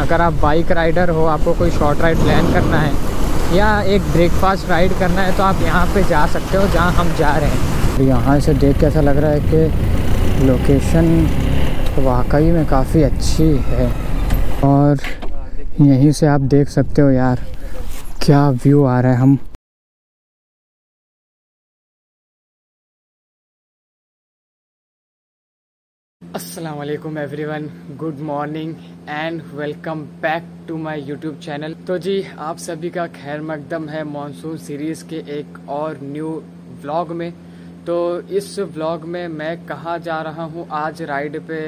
अगर आप bike rider हो, आपको कोई शॉर्ट राइड प्लान करना है, या एक ब्रेकफास्ट राइड करना है तो आप यहाँ पे जा सकते हो जहाँ हम जा रहे हैं। यहाँ से देख के ऐसा लग रहा है कि लोकेशन वाकई में काफ़ी अच्छी है। और यहीं से आप देख सकते हो यार, क्या व्यू आ रहा है हम। अस्सलाम वालेकुम everyone good morning and welcome back to my YouTube channel तो जी, आप सभी का खैर मकदम है मॉनसून सीरीज़ के एक और न्यू व्लॉग में। तो इस व्लॉग में मैं कहाँ जा रहा हूँ? आज राइड पे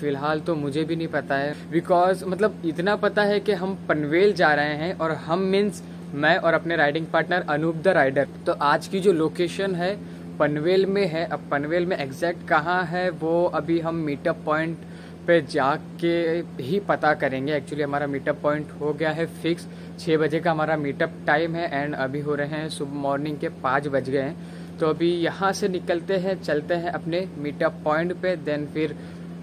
फ़िलहाल तो मुझे भी नहीं पता है। बिकॉज़ मतलब इतना पता है कि हम पनवेल जा रहे हैं और हम मीन्स मैं और अपने riding partner Anoop the rider तो आज की जो लोकेशन है पनवेल में है। अब पनवेल में एग्जैक्ट कहाँ है, वो अभी हम मीटअप पॉइंट पे जाके ही पता करेंगे। एक्चुअली हमारा मीटअप पॉइंट हो गया है फिक्स छः बजे का हमारा मीटअप टाइम है एंड अभी हो रहे हैं सुबह मॉर्निंग के पाँच बज गए हैं। तो अभी यहाँ से निकलते हैं, चलते हैं अपने मीटअप पॉइंट पे। देन फिर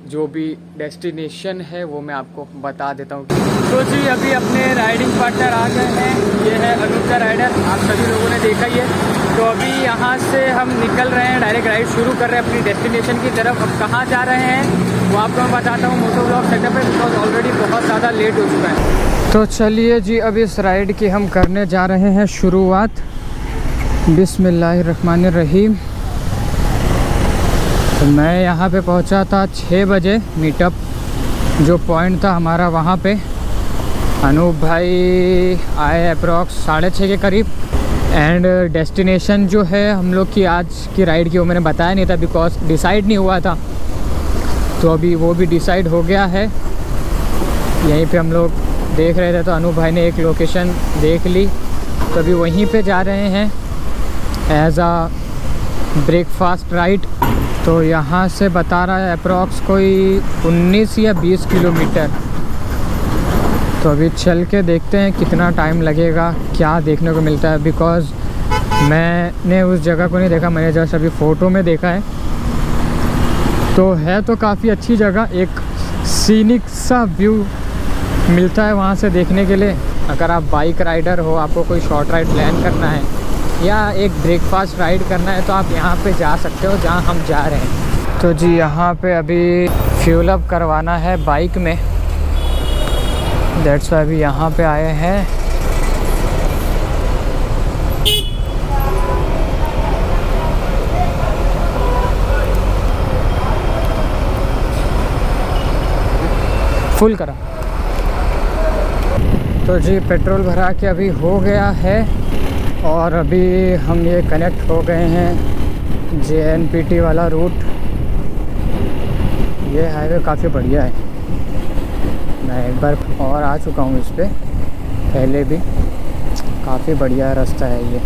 जो भी डेस्टिनेशन है वो मैं आपको बता देता हूँ। तो जी, अभी अपने राइडिंग पार्टनर आ गए हैं। ये है अनुजा राइडर आप सभी लोगों ने देखा ही है। तो अभी यहाँ से हम निकल रहे हैं डायरेक्ट राइड शुरू कर रहे हैं अपनी डेस्टिनेशन की तरफ़। अब कहाँ जा रहे हैं, वो आपको मैं बताता हूँ। मोटो ब्लॉक सेटअप है बिकॉज़ ऑलरेडी बहुत ज़्यादा लेट हो चुका है। तो चलिए जी, अब इस राइड की हम करने जा रहे हैं शुरुआत। बिसमीम तो मैं यहाँ पे पहुँचा था छः बजे मीटअप जो पॉइंट था हमारा वहाँ पे। अनूप भाई आए अप्रॉक्स साढ़े छः के करीब। एंड डेस्टिनेशन जो है हम लोग की आज की राइड की वो मैंने बताया नहीं था बिकॉज़ डिसाइड नहीं हुआ था। तो अभी वो भी डिसाइड हो गया है। यहीं पे हम लोग देख रहे थे तो अनूप भाई ने एक लोकेशन देख ली। तो अभी वहीं पे जा रहे हैं। एज आ ब्रेकफास्ट राइड तो यहाँ से बता रहा है अप्रॉक्स कोई 19 या 20 किलोमीटर। तो अभी चल के देखते हैं कितना टाइम लगेगा, क्या देखने को मिलता है बिकॉज़ मैंने उस जगह को नहीं देखा, मैंने जस्ट अभी फ़ोटो में देखा है। तो है तो काफ़ी अच्छी जगह, एक सीनिक सा व्यू मिलता है वहाँ से देखने के लिए। अगर आप बाइक राइडर हो, आपको कोई शॉर्ट राइड प्लान करना है, या एक ब्रेकफास्ट राइड करना है तो आप यहाँ पे जा सकते हो, जहाँ हम जा रहे हैं। तो जी, यहाँ पे अभी फ्यूल अप करवाना है बाइक में। डेट्स अभी यहाँ पे आए हैं। फुल करा। तो जी, पेट्रोल भरा के अभी हो गया है और अभी हम ये कनेक्ट हो गए हैं जे एन पी टी वाला रूट ये हाईवे काफ़ी बढ़िया है। मैं एक बार, और आ चुका हूँ इस पर पहले भी। काफ़ी बढ़िया रास्ता है ये।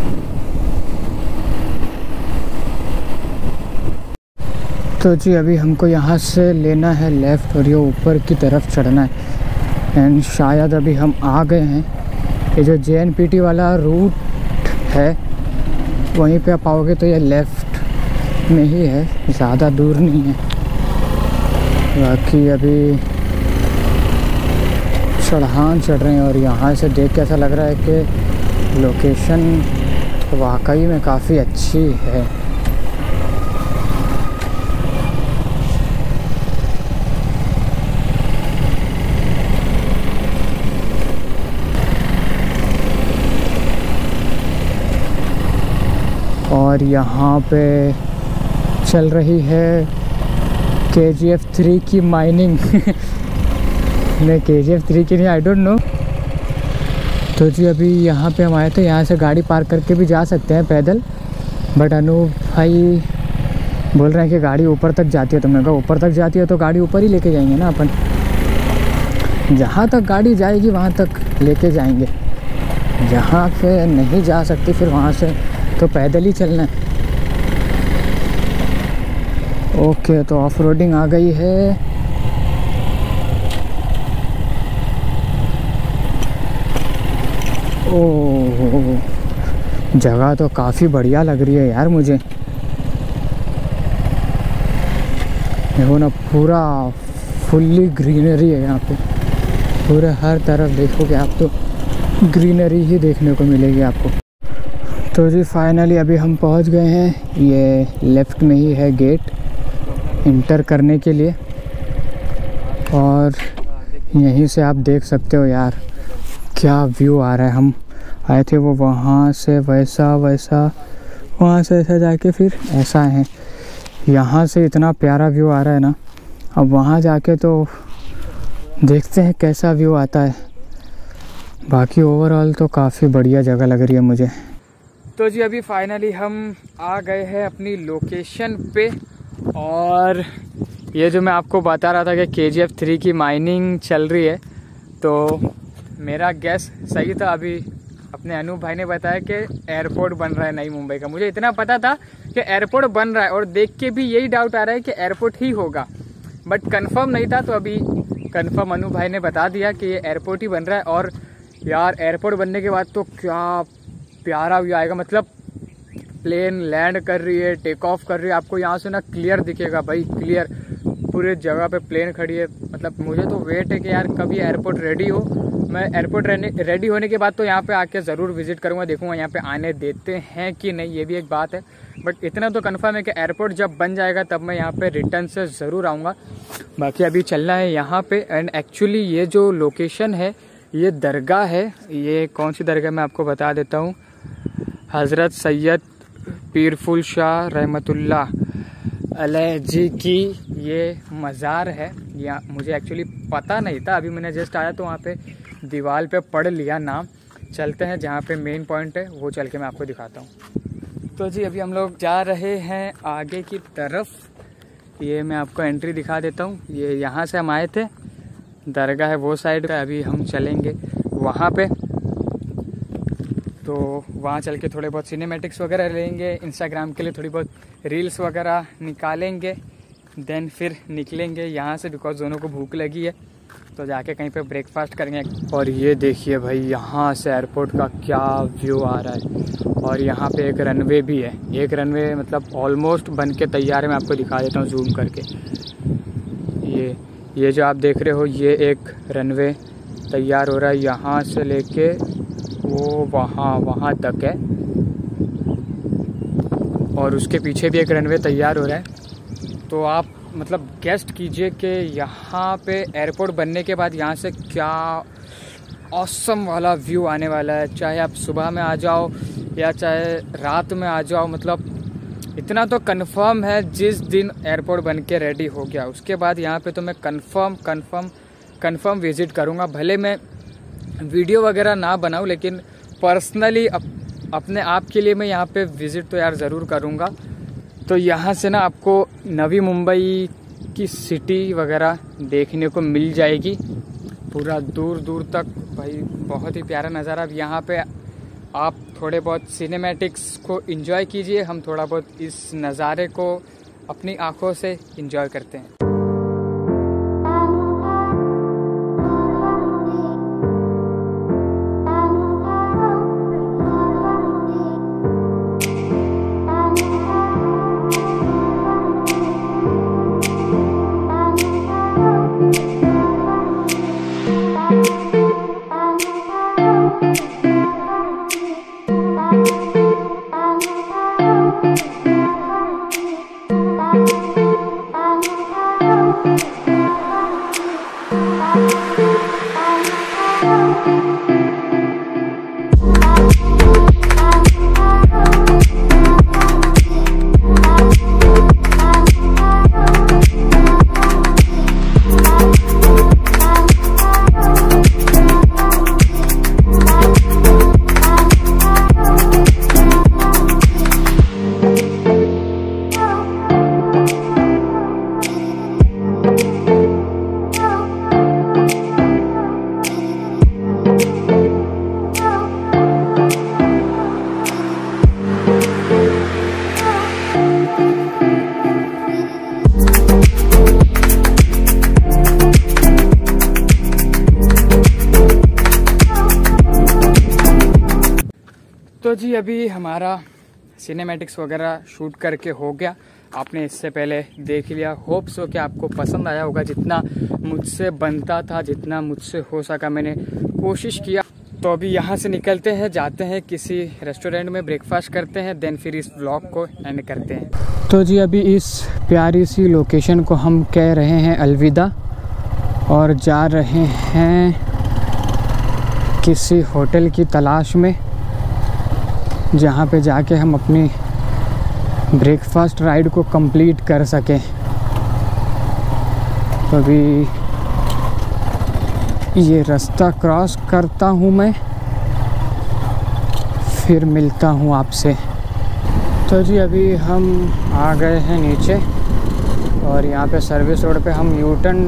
तो जी, अभी हमको यहाँ से लेना है लेफ़्ट और ये ऊपर की तरफ़ चढ़ना है। एंड शायद अभी हम आ गए हैं। ये जो जे एन पी टी वाला रूट है, वहीं पे आप आओगे तो ये लेफ़्ट में ही है, ज़्यादा दूर नहीं है। बाकी अभी चढ़ान चढ़ रहे हैं और यहाँ से देख के ऐसा लग रहा है कि लोकेशन वाकई में काफ़ी अच्छी है। और यहाँ पे चल रही है के जी एफ़ थ्री की माइनिंग नहीं के जी एफ़ थ्री की नहीं आई डोंट नो तो जी, अभी यहाँ पे हम आए थे यहाँ से गाड़ी पार्क करके भी जा सकते हैं पैदल. बट अनूप भाई बोल रहे हैं कि गाड़ी ऊपर तक जाती है तो मैं कहा, ऊपर तक जाती है तो गाड़ी ऊपर ही लेके जाएँगे ना अपन. जहाँ तक गाड़ी जाएगी, वहाँ तक लेके जाएँगे. जहाँ पे नहीं जा सकती, फिर वहाँ से तो पैदल ही चलना है. ओके तो ऑफ़ रोडिंग आ गई है. ओ जगह तो काफ़ी बढ़िया लग रही है यार मुझे। देखो ना, पूरा फुल्ली ग्रीनरी है यहाँ पे। पूरे हर तरफ़ देखोगे आप तो ग्रीनरी ही देखने को मिलेगी आपको। तो जी फाइनली अभी हम पहुँच गए हैं। ये लेफ़्ट में ही है गेट इंटर करने के लिए। और यहीं से आप देख सकते हो यार, क्या व्यू आ रहा है हम। आए थे वो वहाँ से वैसा वैसा, वहाँ से ऐसा जाके फिर ऐसा है। यहाँ से इतना प्यारा व्यू आ रहा है ना। अब वहाँ जाके तो देखते हैं कैसा व्यू आता है। बाकी ओवरऑल तो काफ़ी बढ़िया जगह लग रही है मुझे। तो जी, अभी फाइनली हम आ गए हैं अपनी लोकेशन पे और ये जो मैं आपको बता रहा था कि के जी एफ़ थ्री की माइनिंग चल रही है तो मेरा गैस सही था अभी अपने अनूप भाई ने बताया कि एयरपोर्ट बन रहा है नई मुंबई का। मुझे इतना पता था कि एयरपोर्ट बन रहा है और देख के भी यही डाउट आ रहा है कि एयरपोर्ट ही होगा। बट कंफर्म नहीं था तो अभी कंफर्म अनूप भाई ने बता दिया कि ये एयरपोर्ट ही बन रहा है और यार एयरपोर्ट बनने के बाद तो क्या प्यारा व्यू आएगा। मतलब प्लेन लैंड कर रही है टेक ऑफ़ कर रही है। आपको यहाँ से ना क्लियर दिखेगा भाई क्लियर पूरे जगह पे प्लेन खड़ी है। मतलब मुझे तो वेट है कि यार कभी एयरपोर्ट रेडी हो। मैं एयरपोर्ट रेडी होने के बाद तो यहाँ पे आके ज़रूर विज़िट करूँगा, देखूँगा यहाँ पे आने देते हैं कि नहीं, ये भी एक बात है। बट इतना तो कन्फर्म है कि एयरपोर्ट जब बन जाएगा, तब मैं यहाँ पे रिटर्न से ज़रूर आऊँगा। बाकी अभी चलना है यहाँ पे एंड एक्चुअली ये जो लोकेशन है, ये दरगाह है, ये कौन सी दरगाह मैं आपको बता देता हूँ। हज़रत सैयद पीरफुल शाह रहमतुल्लाह अलह जी की ये मज़ार है। या मुझे एक्चुअली पता नहीं था, अभी मैंने जस्ट आया तो वहाँ पे दीवार पे पढ़ लिया नाम चलते हैं जहाँ पे मेन पॉइंट है, वो चल के मैं आपको दिखाता हूँ। तो जी, अभी हम लोग जा रहे हैं आगे की तरफ़। ये मैं आपको एंट्री दिखा देता हूँ। ये यहाँ से हम आए थे। दरगाह है वो साइड का अभी हम चलेंगे वहाँ पे। तो वहाँ चल के थोड़े बहुत सिनेमेटिक्स वगैरह लेंगे इंस्टाग्राम के लिए थोड़ी बहुत रील्स वगैरह निकालेंगे देन फिर निकलेंगे यहाँ से बिकॉज़ दोनों को भूख लगी है। तो जाके कहीं पे ब्रेकफास्ट करेंगे। और ये देखिए भाई, यहाँ से एयरपोर्ट का क्या व्यू आ रहा है। और यहाँ पे एक रनवे भी है। एक रनवे मतलब ऑलमोस्ट बन के तैयार है, मैं आपको दिखा देता हूँ जूम करके। ये ये जो आप देख रहे हो, ये एक रनवे तैयार हो रहा है। यहाँ से लेके वो वहाँ वहाँ तक है। और उसके पीछे भी एक रनवे तैयार हो रहा है। तो आप मतलब गेस्ट कीजिए कि यहाँ पे एयरपोर्ट बनने के बाद यहाँ से क्या औसम वाला व्यू आने वाला है। चाहे आप सुबह में आ जाओ या चाहे रात में आ जाओ मतलब इतना तो कंफर्म है जिस दिन एयरपोर्ट बन के रेडी हो गया। उसके बाद यहाँ पे तो मैं कंफर्म कंफर्म कंफर्म विज़िट करूँगा। भले मैं वीडियो वगैरह ना बनाऊँ लेकिन पर्सनली अप, अपने आप के लिए मैं यहाँ पे विज़िट तो यार ज़रूर करूँगा। तो यहाँ से ना आपको नवी मुंबई की सिटी वगैरह देखने को मिल जाएगी। पूरा दूर दूर तक। भाई, बहुत ही प्यारा नज़ारा। अब यहाँ पे आप थोड़े बहुत सिनेमैटिक्स को इन्जॉय कीजिए। हम थोड़ा बहुत इस नज़ारे को अपनी आँखों से इन्जॉय करते हैं। अभी हमारा सिनेमैटिक्स वगैरह शूट करके हो गया। आपने इससे पहले देख लिया। होप सो कि आपको पसंद आया होगा। जितना मुझसे बनता था, जितना मुझसे हो सका, मैंने कोशिश किया। तो अभी यहाँ से निकलते हैं, जाते हैं किसी रेस्टोरेंट में ब्रेकफास्ट करते हैं देन फिर इस ब्लॉग को एंड करते हैं। तो जी, अभी इस प्यारी सी लोकेशन को हम कह रहे हैं अलविदा। और जा रहे हैं किसी होटल की तलाश में। जहाँ पे जाके हम अपनी ब्रेकफास्ट राइड को कंप्लीट कर सकें। तो अभी ये रास्ता क्रॉस करता हूँ मैं, फिर मिलता हूँ आपसे। तो जी, अभी हम आ गए हैं नीचे, और यहाँ पे सर्विस रोड पे हम यू टर्न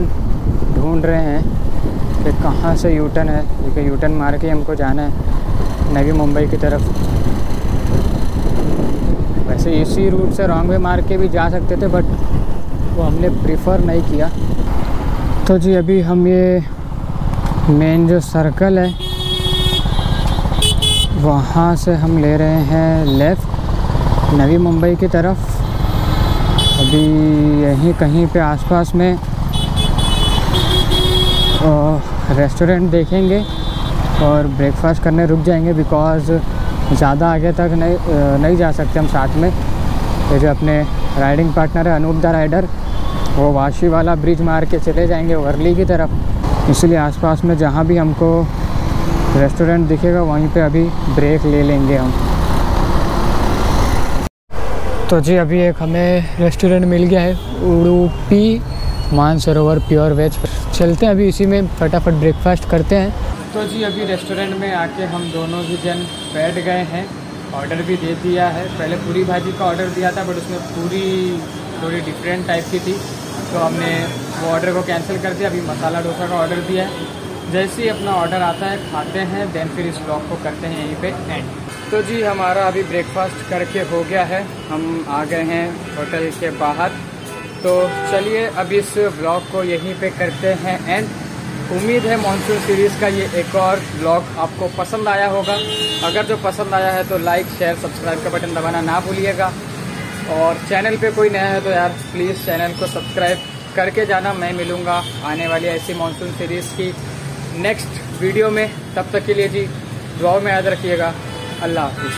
ढूंढ रहे हैं कि कहाँ से यू टर्न है। क्योंकि यू टर्न मार के हमको जाना है। नवी मुंबई की तरफ़ वैसे इसी रूट से रॉन्ग वे मार के भी जा सकते थे बट वो हमने प्रिफर नहीं किया। तो जी, अभी हम ये मेन जो सर्कल है, वहाँ से हम ले रहे हैं लेफ़्ट नवी मुंबई की तरफ़। अभी यहीं कहीं पे आसपास में रेस्टोरेंट देखेंगे और ब्रेकफास्ट करने रुक जाएँगे बिकॉज़ ज़्यादा आगे तक नहीं नहीं जा सकते हम साथ में। ये जो अपने राइडिंग पार्टनर है अनूप द राइडर वो वाशी वाला ब्रिज मार के चले जाएँगे वर्ली की तरफ़। इसलिए आसपास में जहाँ भी हमको रेस्टोरेंट दिखेगा, वहीं पे अभी ब्रेक ले लेंगे हम। तो जी, अभी एक हमें रेस्टोरेंट मिल गया है, उड़ूपी मानसरोवर प्योर वेज चलते हैं अभी इसी में, फटाफट ब्रेकफास्ट करते हैं। तो जी, अभी रेस्टोरेंट में आके हम दोनों भी जन बैठ गए हैं। ऑर्डर भी दे दिया है। पहले पूरी भाजी का ऑर्डर दिया था बट उसमें पूरी थोड़ी डिफरेंट टाइप की थी। तो हमने वो ऑर्डर को कैंसिल कर दिया। अभी मसाला डोसा का ऑर्डर दिया है। जैसे ही अपना ऑर्डर आता है, खाते हैं देन फिर इस ब्लॉग को करते हैं यहीं पे एंड तो जी, हमारा अभी ब्रेकफास्ट करके हो गया है। हम आ गए हैं होटल के बाहर। तो चलिए, अब इस ब्लॉग को यहीं पे करते हैं एंड उम्मीद है मानसून सीरीज़ का ये एक और ब्लॉग आपको पसंद आया होगा। अगर जो पसंद आया है तो लाइक शेयर सब्सक्राइब का बटन दबाना ना भूलिएगा। और चैनल पे कोई नया है तो यार प्लीज़ चैनल को सब्सक्राइब करके जाना। मैं मिलूँगा आने वाली ऐसी मानसून सीरीज़ की नेक्स्ट वीडियो में। तब तक के लिए जी, दुआओं में याद रखिएगा। अल्लाह हाफिज़।